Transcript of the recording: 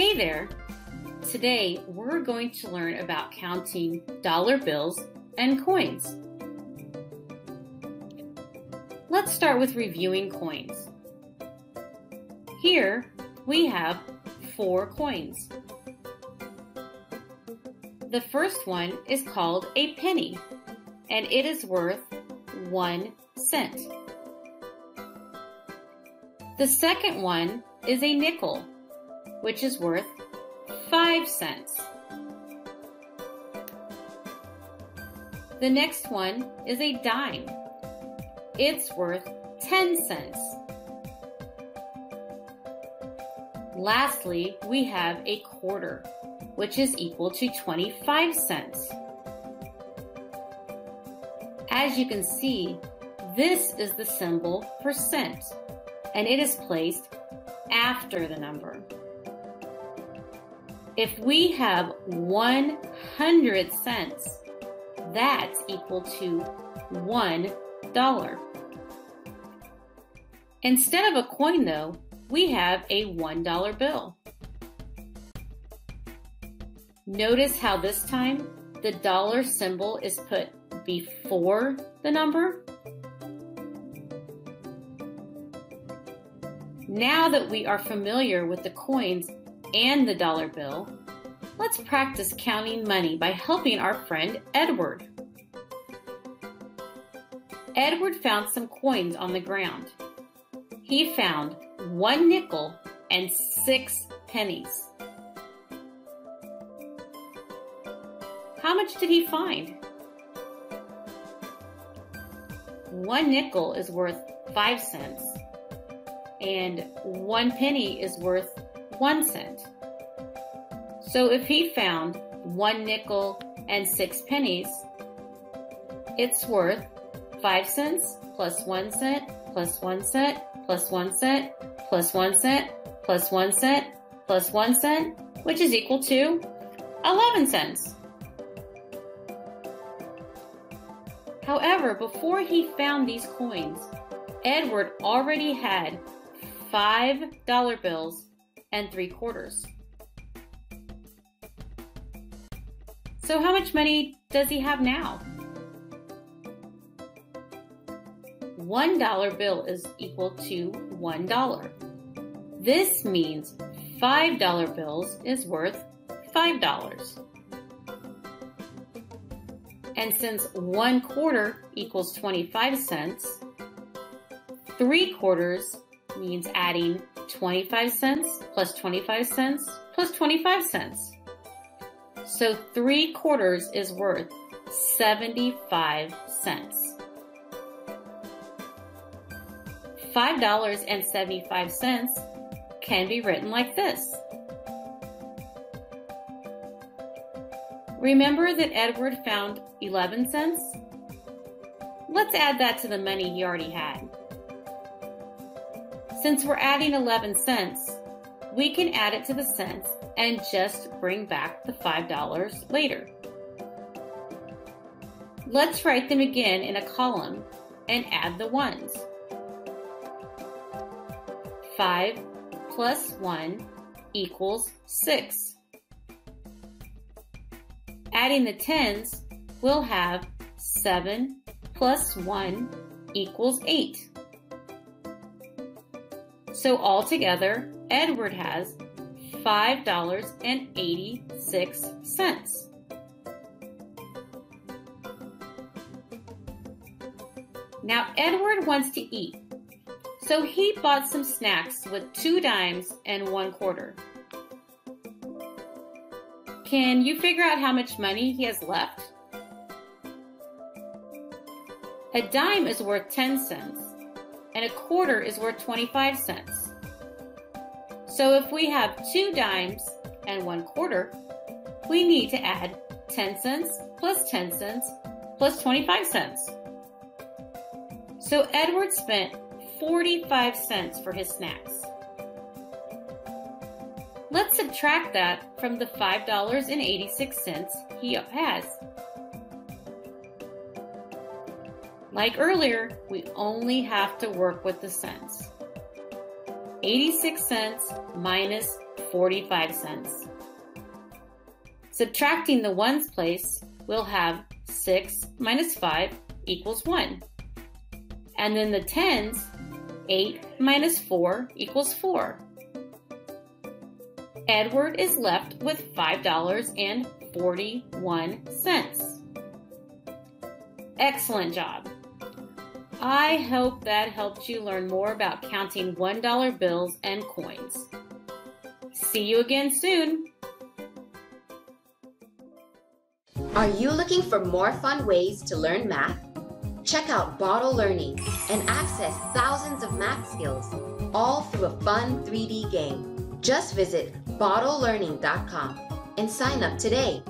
Hey there! Today we're going to learn about counting dollar bills and coins. Let's start with reviewing coins. Here we have four coins. The first one is called a penny and it is worth one cent. The second one is a nickel, which is worth 5 cents. The next one is a dime. It's worth 10 cents. Lastly, we have a quarter, which is equal to 25 cents. As you can see, this is the symbol for cent and it is placed after the number. If we have 100 cents, that's equal to $1. Instead of a coin, though, we have a $1 bill. Notice how this time the dollar symbol is put before the number Now that we are familiar with the coins and the dollar bill, let's practice counting money by helping our friend Edward. Edward found some coins on the ground. He found one nickel and six pennies. How much did he find? One nickel is worth five cents and one penny is worth one cent. So if he found one nickel and six pennies, it's worth five cents plus one cent plus one cent plus one cent plus one cent plus one cent plus one cent, which is equal to 11 cents. However, before he found these coins, Edward already had five dollar bills and three quarters. So, how much money does he have now? One dollar bill is equal to one dollar. This means five dollar bills is worth five dollars. And since one quarter equals 25 cents, three quarters means adding 25 cents plus 25 cents plus 25 cents. So three quarters is worth 75 cents. $5.75 can be written like this. Remember that Edward found 11 cents? Let's add that to the money he already had. Since we're adding 11 cents, we can add it to the cents and just bring back the $5 later. Let's write them again in a column and add the ones. 5 plus 1 equals 6. Adding the tens, we'll have 7 plus 1 equals 8. So altogether, Edward has $5.86. Now, Edward wants to eat, so he bought some snacks with two dimes and one quarter. Can you figure out how much money he has left? A dime is worth 10 cents and a quarter is worth 25 cents. So if we have two dimes and one quarter, we need to add 10 cents plus 10 cents plus 25 cents. So Edward spent 45 cents for his snacks. Let's subtract that from the $5.86 he has. Like earlier, we only have to work with the cents. 86 cents minus 45 cents. Subtracting the ones place, we'll have 6 minus 5 equals 1. And then the tens, 8 minus 4 equals 4. Edward is left with $5.41. Excellent job. I hope that helped you learn more about counting $1 bills and coins. See you again soon. Are you looking for more fun ways to learn math? Check out Boddle Learning and access thousands of math skills, all through a fun 3D game. Just visit boddlelearning.com and sign up today